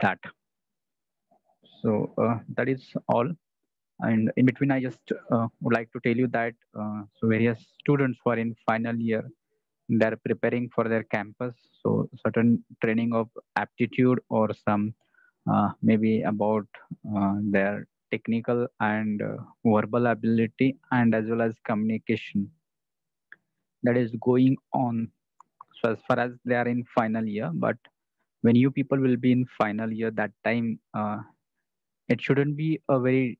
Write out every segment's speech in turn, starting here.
that. So uh, that is all. And in between i just uh, would like to tell you that uh, so various students who are in final year they're preparing for their campus. So certain training of aptitude or some uh, maybe about uh, their technical and verbal ability and as well as communication. That is going on. So as far as they are in final year but when you people will be in final year that time uh, it shouldn't be a very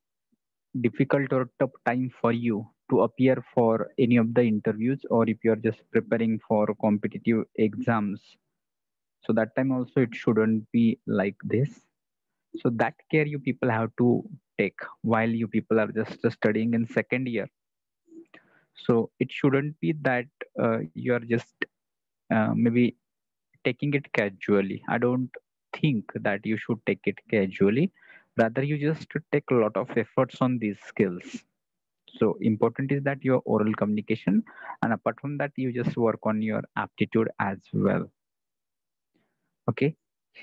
difficult or tough time for you to appear for any of the interviews or if you're just preparing for competitive exams. So that time also it shouldn't be like this. So that care you people have to take while you people are just studying in second year. So it shouldn't be that uh, you are just uh, maybe taking it casually. I don't think that you should take it casually. Rather you just take a lot of efforts on these skills. So important is that your oral communication and apart from that you just work on your aptitude as well. Okay?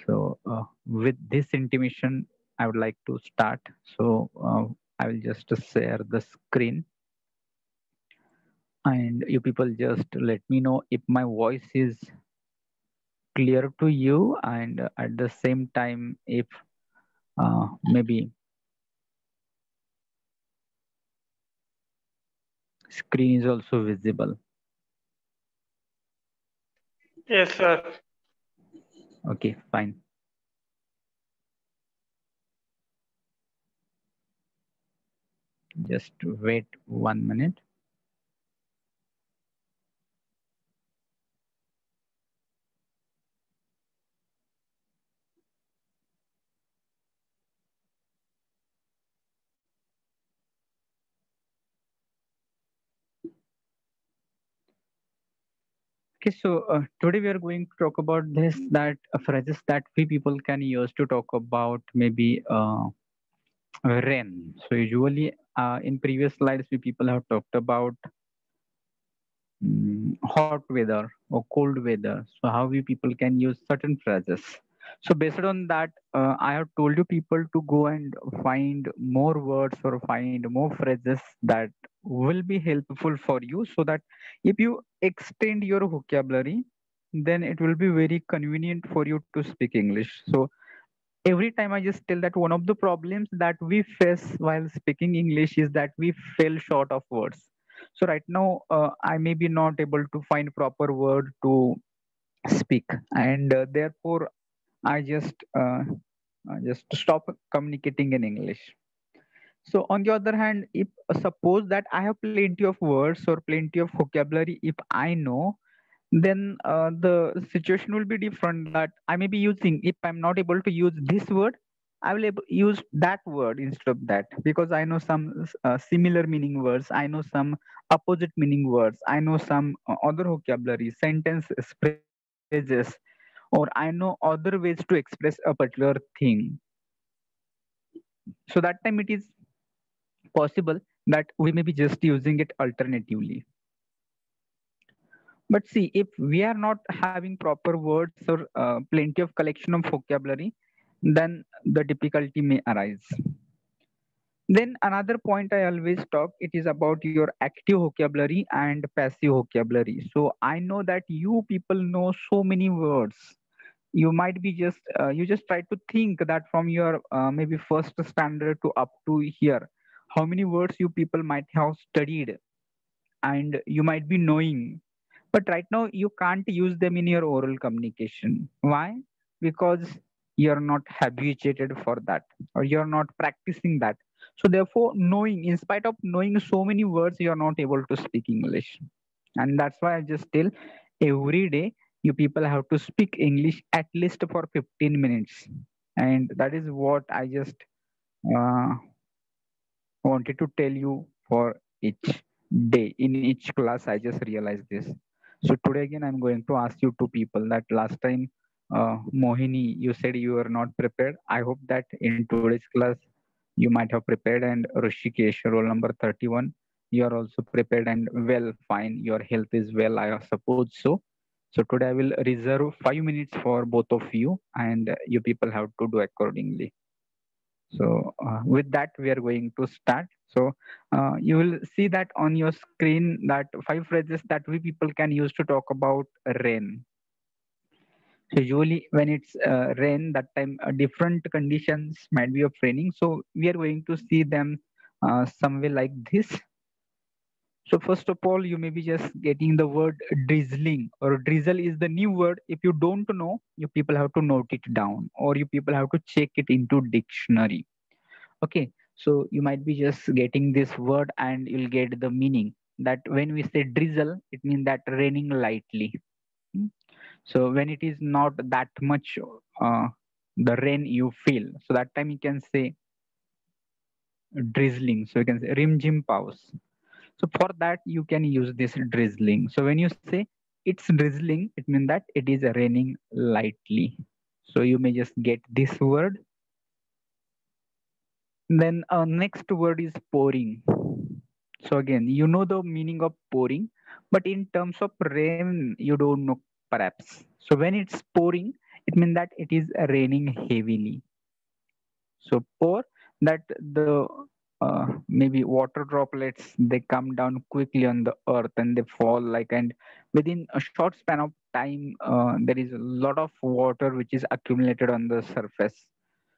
So uh, with this intimation i would like to start. So uh, i will just share the screen. And you people just let me know if my voice is clear to you and at the same time if uh, maybe screen is also visible. Yes, sir. okay fine. Just wait one minute Okay, so uh, today we are going to talk about this that uh, phrases that we people can use to talk about maybe uh, rain. So usually uh, in previous slides we people have talked about um, hot weather or cold weather. So how we people can use certain phrases. So based on that, uh, I have told you people to go and find more words or find more phrases that will be helpful for you so that if you extend your vocabulary, then it will be very convenient for you to speak English. So every time I just tell that one of the problems that we face while speaking English is that we fell short of words. So right now, uh, I may be not able to find proper word to speak, and uh, therefore I just uh, uh, just stop communicating in English. So on the other hand, if uh, suppose that I have plenty of words or plenty of vocabulary, if I know, then uh, the situation will be different. That I may be using. If I'm not able to use this word, I will use that word instead of that because I know some uh, similar meaning words. I know some opposite meaning words. I know some uh, other vocabulary, sentence phrases or I know other ways to express a particular thing. So that time it is possible that we may be just using it alternatively. But see, if we are not having proper words or uh, plenty of collection of vocabulary, then the difficulty may arise. Then another point I always talk, it is about your active vocabulary and passive vocabulary. So I know that you people know so many words you might be just uh, you just try to think that from your uh, maybe first standard to up to here how many words you people might have studied and you might be knowing. But right now you can't use them in your oral communication. Why? Because you're not habituated for that or you're not practicing that. So therefore knowing in spite of knowing so many words you're not able to speak english. And that's why i just tell every day you people have to speak English at least for 15 minutes. And that is what I just uh, wanted to tell you for each day. In each class, I just realized this. So today again, I'm going to ask you two people that last time, uh, Mohini, you said you were not prepared. I hope that in today's class, you might have prepared and Rishikesh, roll number 31, you are also prepared and well, fine. Your health is well, I suppose so So today I will reserve five minutes for both of you and you people have to do accordingly. So uh, with that, we are going to start. So uh, you will see that on your screen that five phrases that we people can use to talk about rain. So usually when it's uh, rain, that time uh, different conditions might be of raining. So we are going to see them uh, somewhere like this. So first of all, you may be just getting the word drizzling or drizzle is the new word. If you don't know, you people have to note it down or you people have to check it into dictionary. Okay, so you might be just getting this word and you'll get the meaning that when we say drizzle, it means that raining lightly. Hmm? So when it is not that much uh, the rain you feel, so that time you can say drizzling. So you can say rim jim paus. So for that, you can use this drizzling. So when you say it's drizzling, it means that it is raining lightly. So you may just get this word. Then uh, next word is pouring. So again, you know the meaning of pouring, but in terms of rain, you don't know perhaps. So when it's pouring, it means that it is raining heavily. So pour that the uh, maybe water droplets they come down quickly on the earth and they fall like and within a short span of time uh, there is a lot of water which is accumulated on the surface.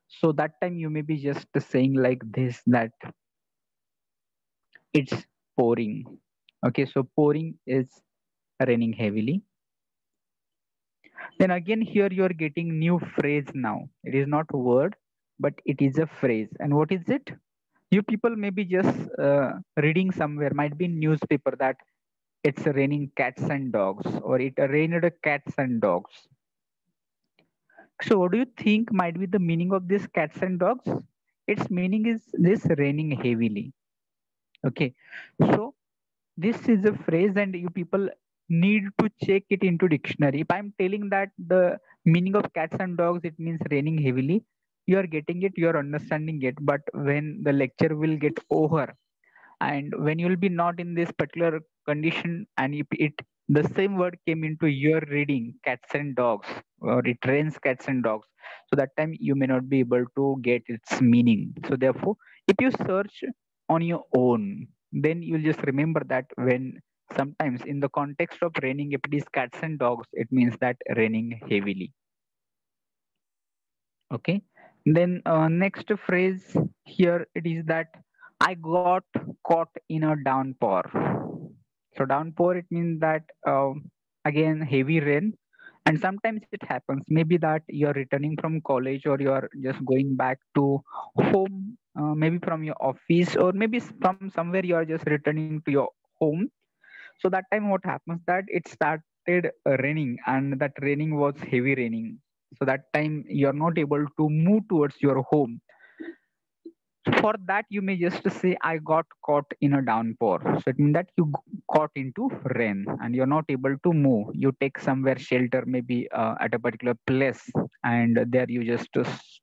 So that time you may be just saying like this that it's pouring. Okay so pouring is raining heavily. Then again here you are getting new phrase now. It is not word but it is a phrase. And what is it you people may be just uh, reading somewhere. Might be newspaper that it's raining cats and dogs or it rained cats and dogs. So what do you think might be the meaning of this cats and dogs? Its meaning is this raining heavily. Okay. So this is a phrase and you people need to check it into dictionary. If i'm telling that the meaning of cats and dogs it means raining heavily you are getting it you are understanding it but when the lecture will get over and when you will be not in this particular condition and if it the same word came into your reading cats and dogs or it rains cats and dogs so that time you may not be able to get its meaning. So therefore if you search on your own then you'll just remember that when sometimes in the context of raining if it is cats and dogs it means that raining heavily. Okay then uh, next phrase here it is that I got caught in a downpour. So downpour it means that uh, again heavy rain, and sometimes it happens. Maybe that you are returning from college or you are just going back to home, uh, maybe from your office or maybe from somewhere you are just returning to your home. So that time what happens that it started raining and that raining was heavy raining so that time you're not able to move towards your home. For that you may just say i got caught in a downpour. So it means that you caught into rain and you're not able to move. You take somewhere shelter maybe uh, at a particular place and there you just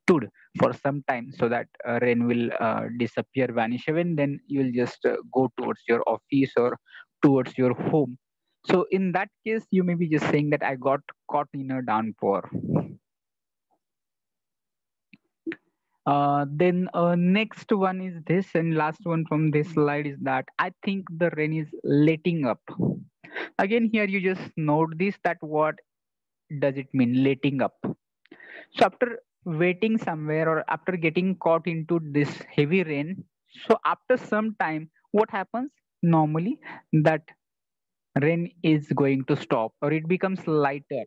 stood for some time so that uh, rain will uh, disappear vanish away and then you'll just uh, go towards your office or towards your home. So in that case you may be just saying that i got caught in a downpour uh, then uh, next one is this and last one from this slide is that I think the rain is letting up. Again, here you just note this that what does it mean letting up. So after waiting somewhere or after getting caught into this heavy rain, so after some time, what happens? Normally that rain is going to stop or it becomes lighter.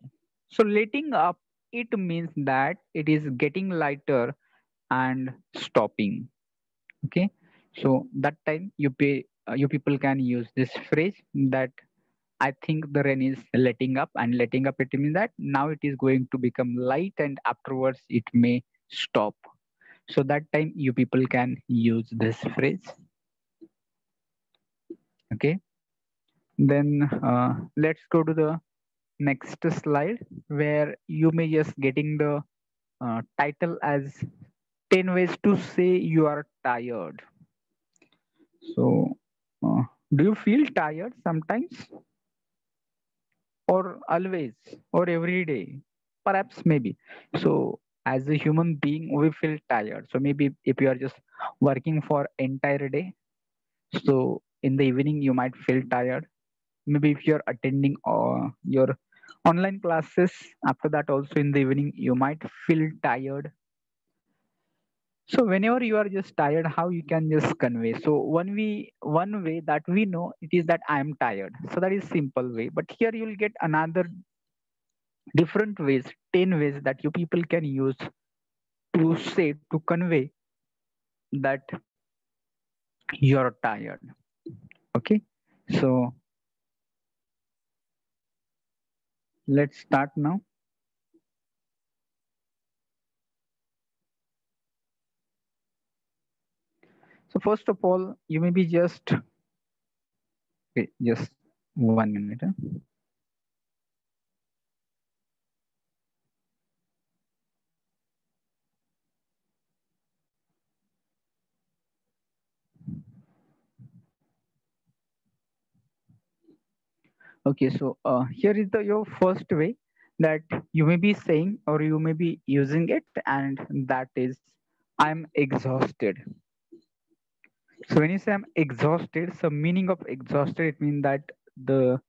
So letting up, it means that it is getting lighter and stopping. Okay? So that time you pay uh, you people can use this phrase that i think the rain is letting up and letting up it means that now it is going to become light and afterwards it may stop. So that time you people can use this phrase. Okay? Then uh, let's go to the next slide where you may just getting the uh, title as 10 ways to say you are tired. So, uh, do you feel tired sometimes? or always? Or every day? Perhaps maybe. So as a human being we feel tired. So maybe if you are just working for entire day so in the evening you might feel tired. Maybe if you're attending uh, your online classes after that also in the evening you might feel tired so whenever you are just tired how you can just convey? So one we one way that we know it is that i am tired. So that is simple way. But here you will get another different ways 10 ways that you people can use to say to convey that you're tired. Okay? So let's start now So first of all, you may be just, okay, just one minute. Okay, so uh, here is the your first way that you may be saying or you may be using it, and that is, I'm exhausted. So when you say I'm exhausted, so meaning of exhausted, it means that the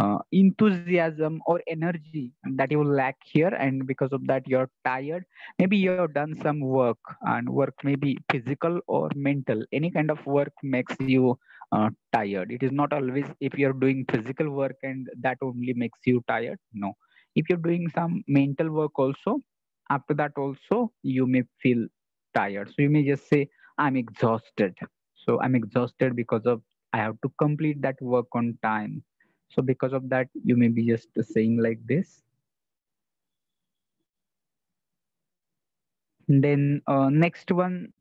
uh, enthusiasm or energy that you lack here, and because of that you're tired. Maybe you have done some work, and work may be physical or mental. Any kind of work makes you uh, tired. It is not always if you're doing physical work and that only makes you tired. No, if you're doing some mental work also, after that also you may feel tired. So you may just say, "I'm exhausted." So i'm exhausted because of i have to complete that work on time. So because of that you may be just saying like this. And then uh, next one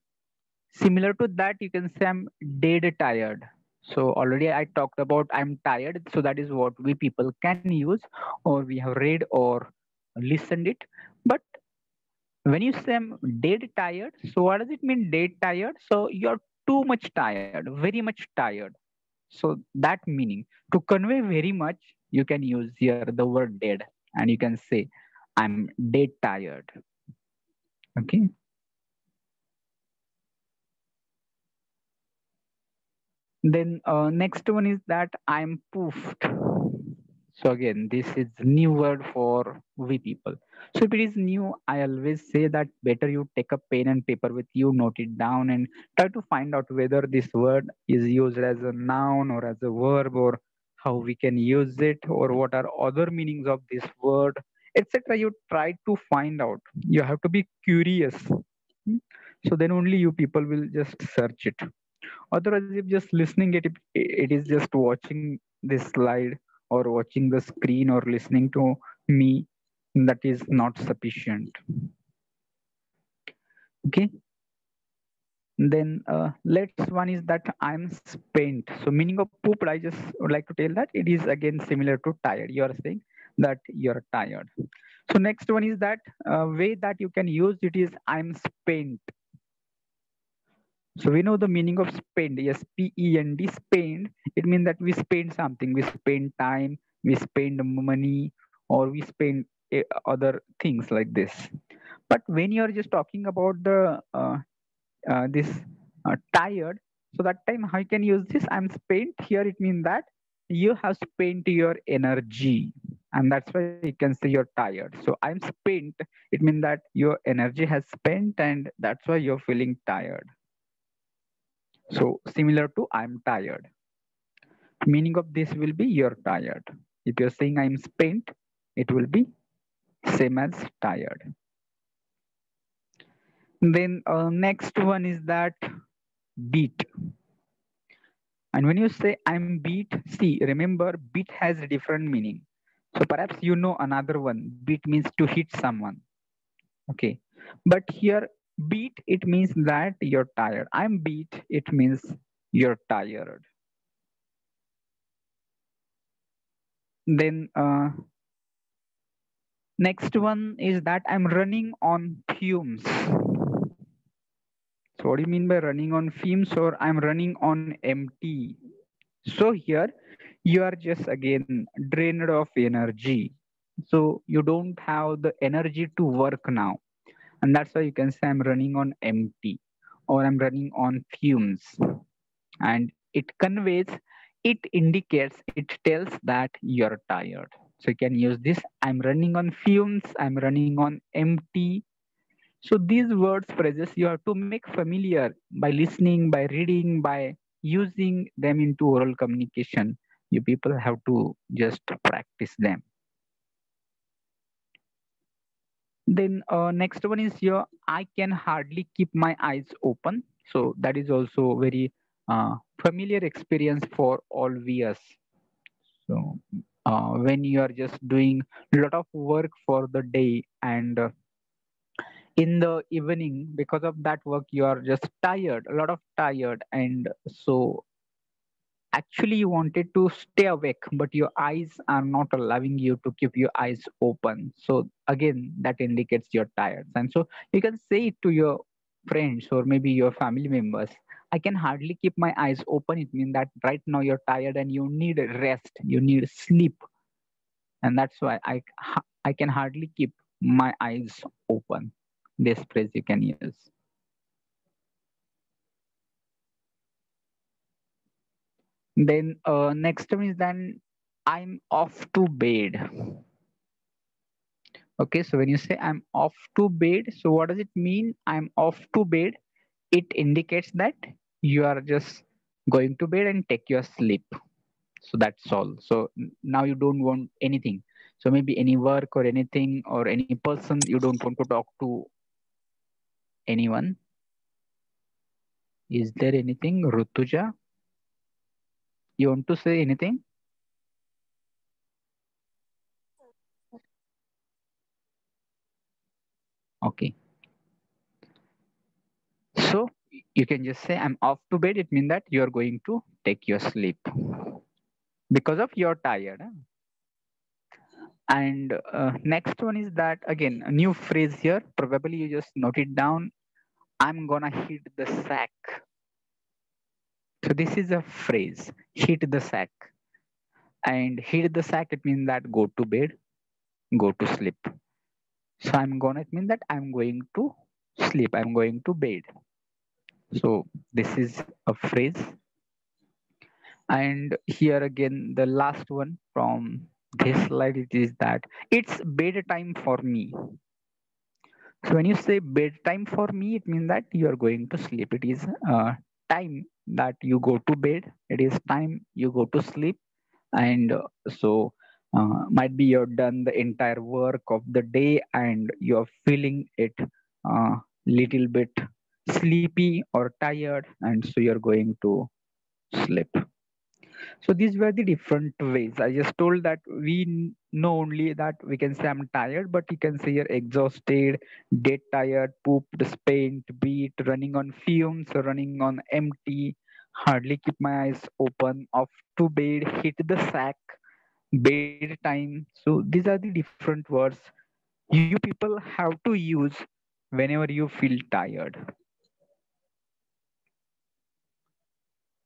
similar to that you can say i'm dead tired. So already i talked about i'm tired. So that is what we people can use or we have read or listened it. But when you say i'm dead tired so what does it mean dead tired? So you're too much tired, very much tired. So that meaning to convey very much, you can use here the word dead and you can say, I'm dead tired. Okay. Then uh, next one is that I'm poofed. So again, this is new word for we people. So if it is new, I always say that better you take a pen and paper with you, note it down and try to find out whether this word is used as a noun or as a verb or how we can use it or what are other meanings of this word, etc. You try to find out. You have to be curious. Hmm? So then only you people will just search it. Otherwise, if just listening it, it is just watching this slide or watching the screen or listening to me that is not sufficient. Okay? Then uh, let's one is that i'm spent. So meaning of poop i just would like to tell that it is again similar to tired. You are saying that you're tired. So next one is that uh, way that you can use it is i'm spent so we know the meaning of spend. Yes, P-E-N-D, spend. It means that we spend something. We spend time, we spend money, or we spend uh, other things like this. But when you are just talking about the uh, uh, this uh, tired, so that time how you can use this? I'm spent here. It means that you have spent your energy and that's why you can say you're tired so i'm spent it means that your energy has spent and that's why you're feeling tired so similar to I'm tired. Meaning of this will be you're tired. If you're saying I'm spent, it will be same as tired. Then uh, next one is that beat. And when you say I'm beat, see, remember beat has a different meaning. So perhaps you know another one. Beat means to hit someone. Okay. But here beat it means that you're tired i'm beat it means you're tired then uh, next one is that i'm running on fumes so what do you mean by running on fumes or i'm running on empty so here you are just again drained of energy. So you don't have the energy to work now. And that's why you can say I'm running on empty or I'm running on fumes. And it conveys, it indicates, it tells that you're tired. So you can use this I'm running on fumes, I'm running on empty. So these words, phrases, you have to make familiar by listening, by reading, by using them into oral communication. You people have to just practice them. Then uh, next one is here, I can hardly keep my eyes open. So that is also very uh, familiar experience for all us. So uh, when you are just doing a lot of work for the day and uh, in the evening because of that work you are just tired a lot of tired and so actually you wanted to stay awake but your eyes are not allowing you to keep your eyes open. So again that indicates you're tired. And so you can say it to your friends or maybe your family members i can hardly keep my eyes open. It means that right now you're tired and you need rest you need sleep. And that's why i i can hardly keep my eyes open. This phrase you can use Then uh, next one is then I'm off to bed. Okay, so when you say I'm off to bed, so what does it mean? I'm off to bed. It indicates that you are just going to bed and take your sleep. So that's all. So now you don't want anything. So maybe any work or anything or any person you don't want to talk to anyone. Is there anything, Rutuja? You want to say anything? Okay. So you can just say, I'm off to bed. It means that you're going to take your sleep because of you're tired. And uh, next one is that again, a new phrase here. Probably you just note it down. I'm gonna hit the sack. So this is a phrase, hit the sack. And hit the sack, it means that go to bed, go to sleep. So I'm gonna, it means that I'm going to sleep, I'm going to bed. So this is a phrase. And here again, the last one from this slide it is that it's bedtime for me. So when you say bedtime for me, it means that you are going to sleep. It is uh, time that you go to bed it is time you go to sleep. And uh, so uh, might be you've done the entire work of the day and you're feeling it a uh, little bit sleepy or tired and so you're going to sleep. So these were the different ways. I just told that we know only that we can say i'm tired but you can say you're exhausted dead tired pooped spent beat running on fumes running on empty hardly keep my eyes open off to bed hit the sack bed time so these are the different words you people have to use whenever you feel tired.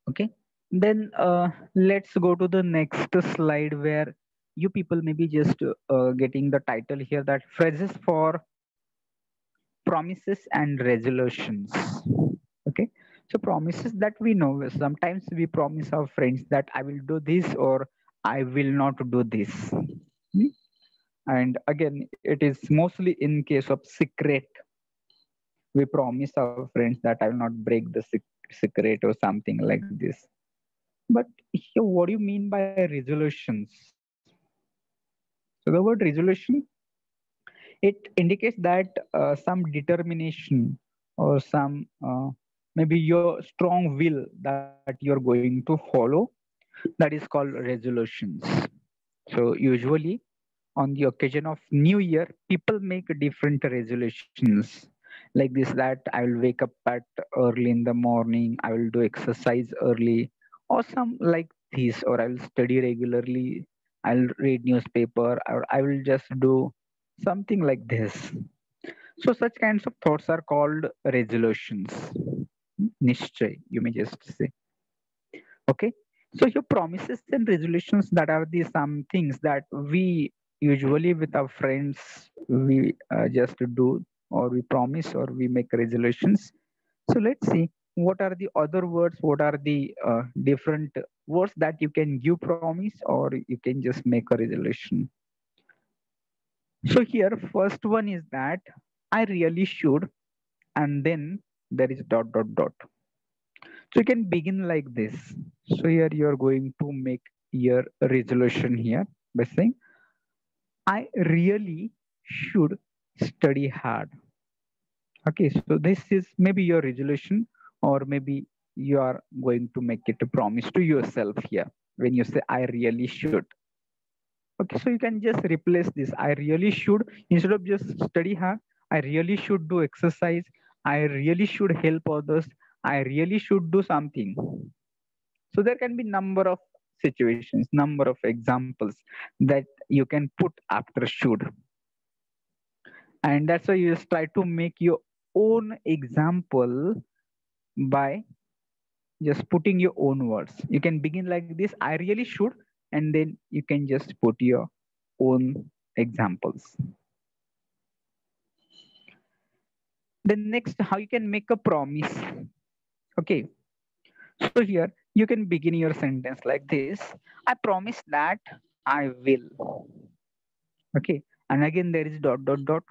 Okay? Then uh, let's go to the next slide where you people may be just uh, getting the title here that phrases for promises and resolutions so promises that we know sometimes we promise our friends that i will do this or i will not do this hmm? and again it is mostly in case of secret we promise our friends that i will not break the secret or something like this but here, what do you mean by resolutions? So the word resolution, it indicates that uh, some determination or some uh, maybe your strong will that you're going to follow. That is called resolutions. So usually on the occasion of New Year, people make different resolutions like this that I will wake up at early in the morning, I will do exercise early, or some like this or i'll study regularly i'll read newspaper or i will just do something like this so such kinds of thoughts are called resolutions nischay you may just say. Okay? So your promises and resolutions that are the some things that we usually with our friends we uh, just do or we promise or we make resolutions. So let's see what are the other words what are the uh, different words that you can give promise or you can just make a resolution? So here first one is that i really should and then there is dot dot dot so you can begin like this so here you are going to make your resolution here by saying I really should study hard. Okay, so this is maybe your resolution, or maybe you are going to make it a promise to yourself here when you say, I really should. Okay, so you can just replace this. I really should, instead of just study hard, I really should do exercise. I really should help others. I really should do something. So there can be number of situations, number of examples that you can put after should. And that's why you just try to make your own example by just putting your own words. You can begin like this, I really should, and then you can just put your own examples. Then next, how you can make a promise. Okay. So here you can begin your sentence like this. I promise that i will. Okay. And again there is dot dot dot.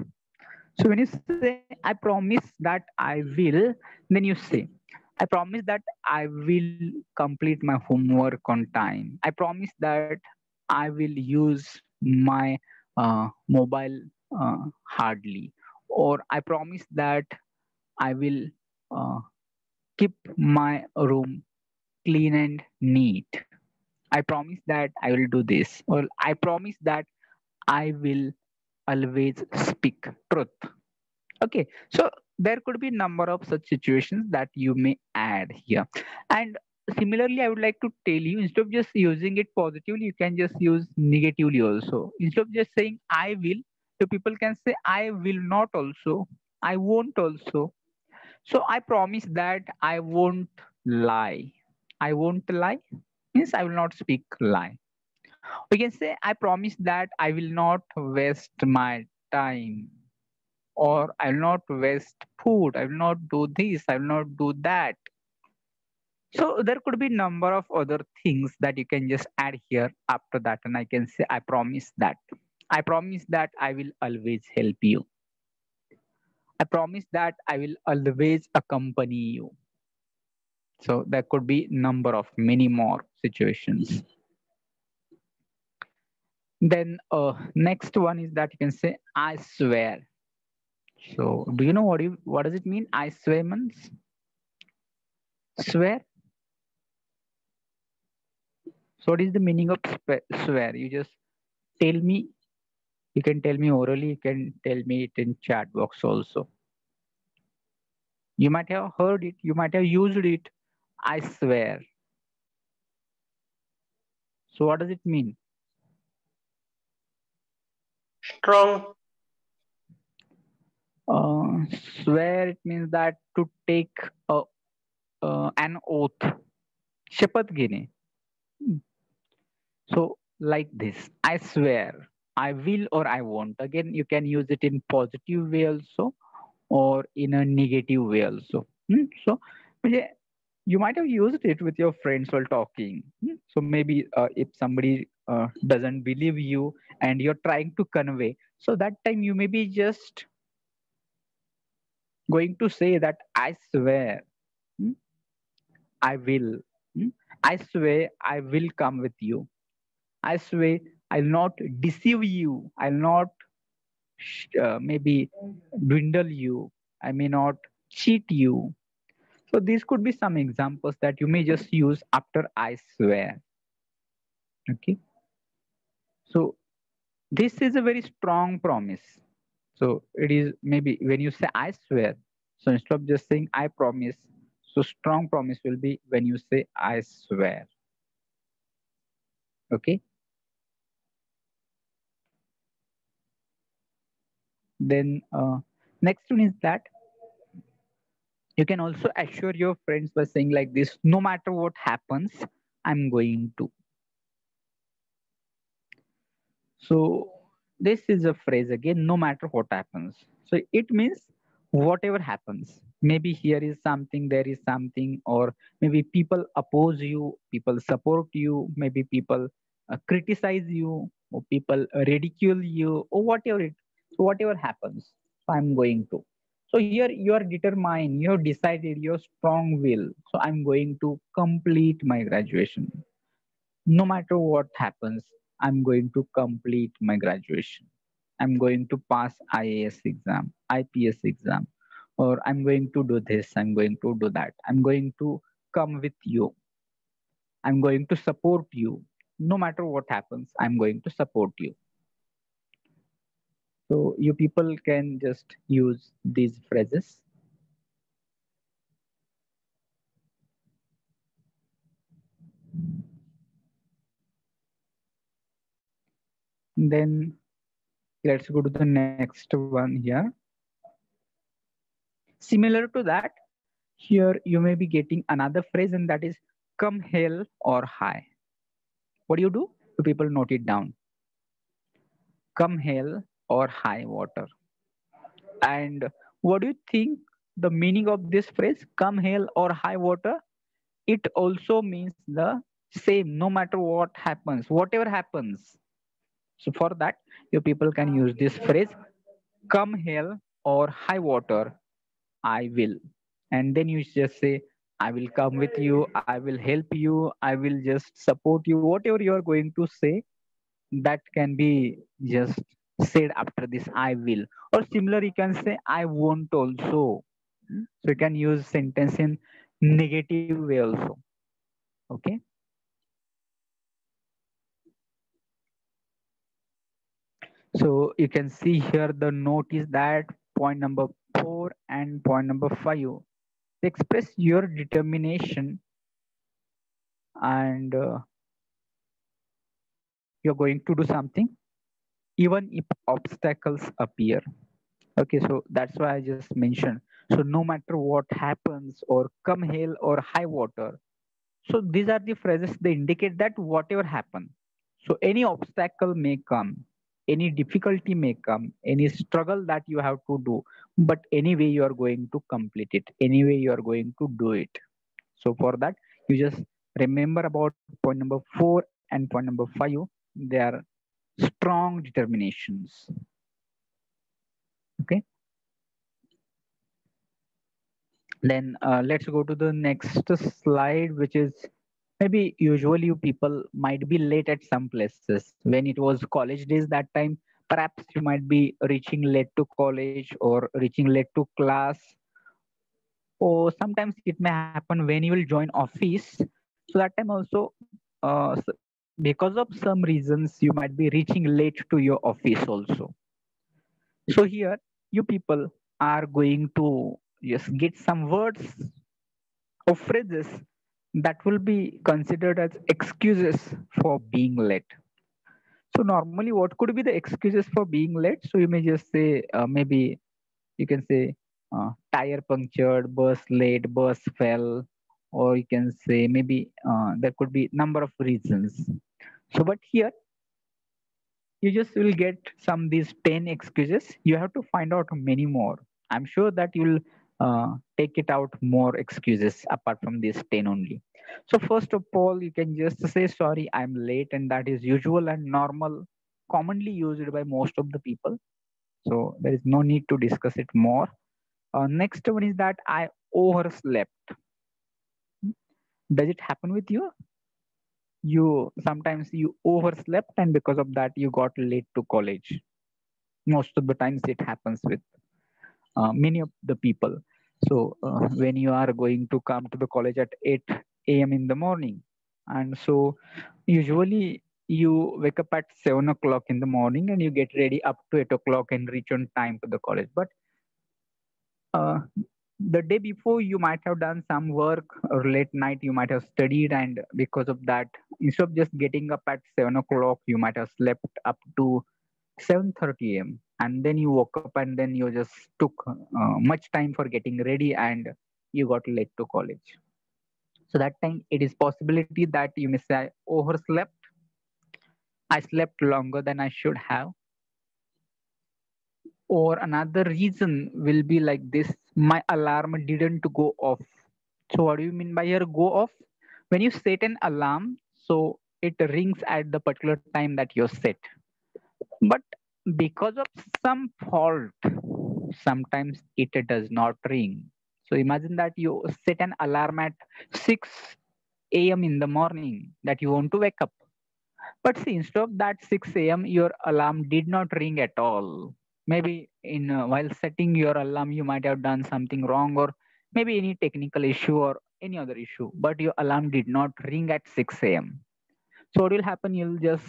So when you say i promise that i will then you say i promise that i will complete my homework on time. I promise that i will use my uh, mobile uh, hardly or i promise that i will uh, keep my room clean and neat. I promise that I will do this, or I promise that I will always speak truth. Okay, so there could be number of such situations that you may add here. And similarly, I would like to tell you instead of just using it positively, you can just use negatively also. Instead of just saying I will, so people can say I will not also, I won't also. So I promise that I won't lie. I won't lie means I will not speak lie. We can say I promise that I will not waste my time or I will not waste food. I will not do this. I will not do that. So there could be number of other things that you can just add here after that. And I can say, I promise that. I promise that I will always help you. I promise that I will always accompany you. So there could be number of many more situations. Then uh, next one is that you can say, I swear. So do you know what you, what does it mean? I swear means swear. So what is the meaning of swear? You just tell me, you can tell me orally, you can tell me it in chat box also. You might have heard it, you might have used it, I swear. So what does it mean? Strong. Uh, swear it means that to take a, uh, an oath. Shapat gine. So like this, I swear, I will or I won't. Again, you can use it in positive way also or in a negative way also. Hmm? So you might have used it with your friends while talking. Hmm? So maybe uh, if somebody uh, doesn't believe you and you're trying to convey, so that time you may be just going to say that I swear, hmm? I will. Hmm? I swear I will come with you. I swear I'll not deceive you. I'll not uh, maybe dwindle you. I may not cheat you so these could be some examples that you may just use after I swear. Okay. So this is a very strong promise. So it is maybe when you say I swear, so instead of just saying I promise, so strong promise will be when you say I swear. Okay. Then uh, next one is that you can also assure your friends by saying like this no matter what happens I'm going to. So this is a phrase again, no matter what happens. So it means whatever happens. Maybe here is something, there is something, or maybe people oppose you, people support you, maybe people uh, criticize you, or people ridicule you, or whatever it, whatever happens. I'm going to. So here you are determined, you have decided, your strong will. So I'm going to complete my graduation. No matter what happens, I'm going to complete my graduation. I'm going to pass IAS exam, IPS exam, or I'm going to do this, I'm going to do that. I'm going to come with you. I'm going to support you. No matter what happens, I'm going to support you. So you people can just use these phrases. Then let's go to the next one here. Similar to that, here you may be getting another phrase and that is come hell or high. What do you do? Do people note it down? Come hell or high water. And what do you think the meaning of this phrase, come hell or high water? It also means the same, no matter what happens, whatever happens. So for that, you people can use this phrase, come hell or high water, I will. And then you just say, I will come with you, I will help you, I will just support you, whatever you are going to say, that can be just said after this I will. Or similar, you can say I won't also. So you can use sentence in negative way also. Okay. So you can see here the note is that point number four and point number five. Express your determination and uh, you're going to do something even if obstacles appear. Okay so that's why i just mentioned. So no matter what happens or come hail or high water so these are the phrases they indicate that whatever happen so any obstacle may come any difficulty may come any struggle that you have to do but anyway you are going to complete it. Anyway you are going to do it. So for that you just remember about point number four and point number five. They are strong determinations. Okay. Then uh, let's go to the next slide, which is maybe usually people might be late at some places. When it was college days that time, perhaps you might be reaching late to college or reaching late to class. Or sometimes it may happen when you will join office. So that time also uh, because of some reasons you might be reaching late to your office also. So here you people are going to just get some words or phrases that will be considered as excuses for being late. So normally what could be the excuses for being late? So you may just say uh, maybe you can say uh, tire punctured bus late bus fell or you can say maybe uh, there could be number of reasons so but here you just will get some these 10 excuses. You have to find out many more. I'm sure that you'll uh, take it out more excuses apart from these 10 only. So first of all you can just say sorry i'm late and that is usual and normal commonly used by most of the people. So there is no need to discuss it more. Uh, next one is that i overslept. Does it happen with you you sometimes you overslept and because of that you got late to college. Most of the times it happens with uh, many of the people. So uh, when you are going to come to the college at 8 a.m in the morning and so usually you wake up at 7 o'clock in the morning and you get ready up to 8 o'clock and reach on time to the college. But uh, the day before you might have done some work or late night you might have studied and because of that instead of just getting up at 7 o'clock you might have slept up to 7.30 am and then you woke up and then you just took uh, much time for getting ready and you got late to college So that time it is possibility that you may say I overslept. I slept longer than I should have. Or another reason will be like this, my alarm didn't go off. So what do you mean by here go off? When you set an alarm, so it rings at the particular time that you set. But because of some fault, sometimes it does not ring. So imagine that you set an alarm at 6 a.m. in the morning that you want to wake up. But see, instead of that 6 a.m., your alarm did not ring at all. Maybe in uh, while setting your alarm, you might have done something wrong, or maybe any technical issue or any other issue. But your alarm did not ring at 6 a.m. So what will happen? You'll just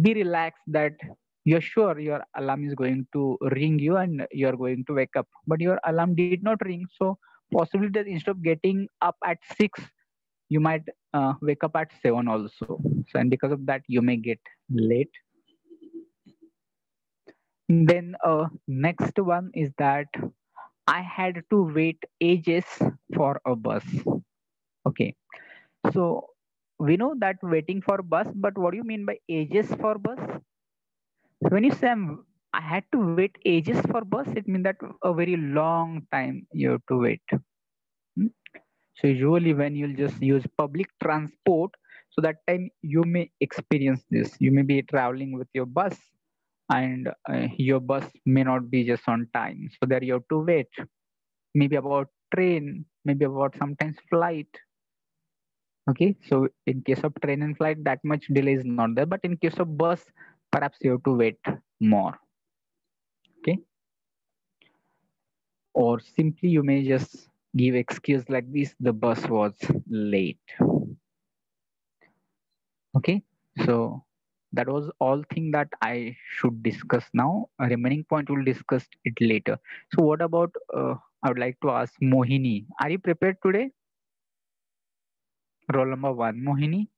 be relaxed that you're sure your alarm is going to ring you and you're going to wake up but your alarm did not ring so possibly that instead of getting up at 6 you might uh, wake up at 7 also so and because of that you may get late then uh, next one is that i had to wait ages for a bus okay so we know that waiting for bus but what do you mean by ages for bus when you say I had to wait ages for bus, it means that a very long time you have to wait. Hmm? So usually when you'll just use public transport, so that time you may experience this. You may be traveling with your bus and uh, your bus may not be just on time. So there you have to wait. Maybe about train, maybe about sometimes flight. Okay, so in case of train and flight, that much delay is not there. But in case of bus, perhaps you have to wait more okay or simply you may just give excuse like this the bus was late okay so that was all thing that i should discuss now. A remaining point we'll discuss it later. So what about uh, i would like to ask mohini. Are you prepared today? Roll number one mohini.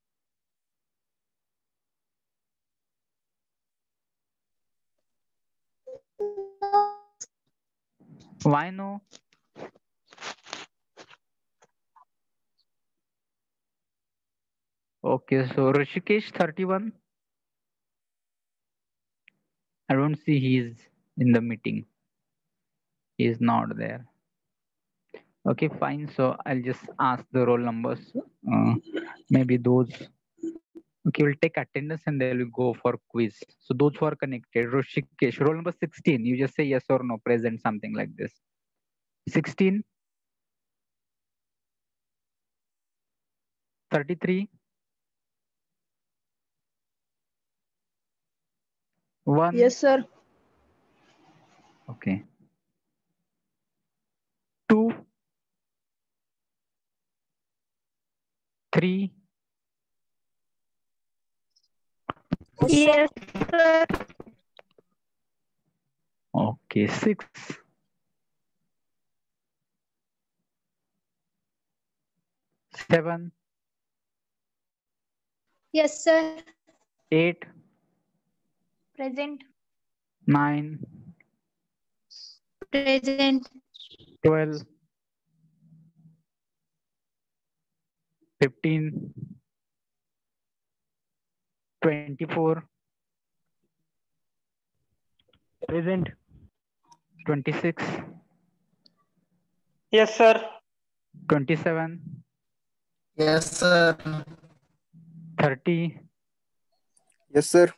Why no? Okay, so Rishikesh 31. I don't see he's in the meeting. He is not there. Okay, fine. So I'll just ask the roll numbers. Uh, maybe those. Okay, we'll take attendance and then we'll go for quiz. So those who are connected, Rishikesh, roll number 16. You just say yes or no, present, something like this. 16. 33. 1. Yes, sir. Okay. 2. 3. Yes, sir. Okay. 6. 7. Yes, sir. 8. Present. 9. Present. 12. 15. 24. Present. 26. Yes, sir. 27. Yes, sir. 30. Yes, sir.